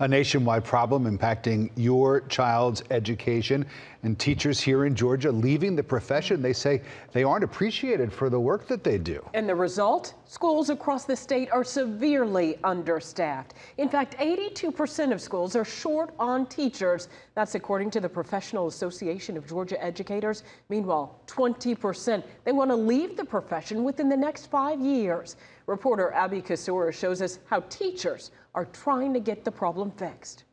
A nationwide problem impacting your child's education and teachers here in Georgia leaving the profession. They say they aren't appreciated for the work that they do. And the result? Schools across the state are severely understaffed. In fact, 82% of schools are short on teachers. That's according to the Professional Association of Georgia Educators. Meanwhile, 20% they want to leave the profession within the next five years. Reporter Abby Kousouris shows us how teachers are trying to get the problem fixed.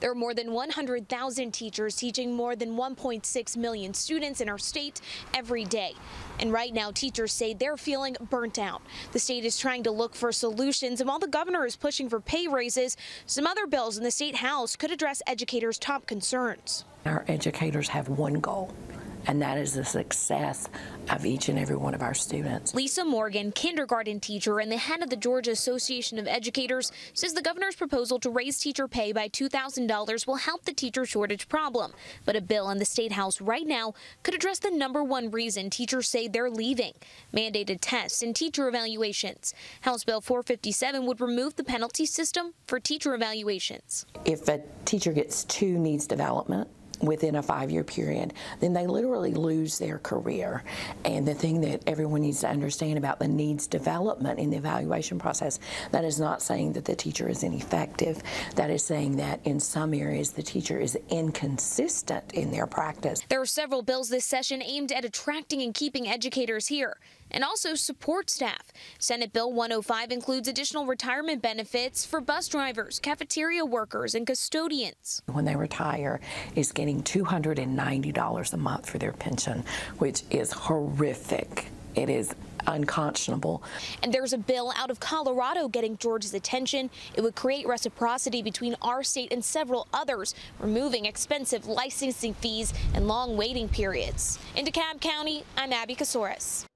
There are more than 100,000 teachers teaching more than 1.6 million students in our state every day. And right now, teachers say they're feeling burnt out. The state is trying to look for solutions, and while the governor is pushing for pay raises, some other bills in the state house could address educators' top concerns. Our educators have one goal and that is the success of each and every one of our students. Lisa Morgan, kindergarten teacher and the head of the Georgia Association of Educators, says the governor's proposal to raise teacher pay by $2,000 will help the teacher shortage problem. But a bill in the state house right now could address the number one reason teachers say they're leaving mandated tests and teacher evaluations. House Bill 457 would remove the penalty system for teacher evaluations. If a teacher gets two needs development, within a five-year period, then they literally lose their career. And the thing that everyone needs to understand about the needs development in the evaluation process, that is not saying that the teacher is ineffective. That is saying that in some areas the teacher is inconsistent in their practice. There are several bills this session aimed at attracting and keeping educators here and also support staff. Senate Bill 105 includes additional retirement benefits for bus drivers, cafeteria workers, and custodians. When they retire, is getting $290 a month for their pension, which is horrific. It is unconscionable. And there's a bill out of Colorado getting Georgia's attention. It would create reciprocity between our state and several others, removing expensive licensing fees and long waiting periods. In DeKalb County, I'm Abby Kousouris.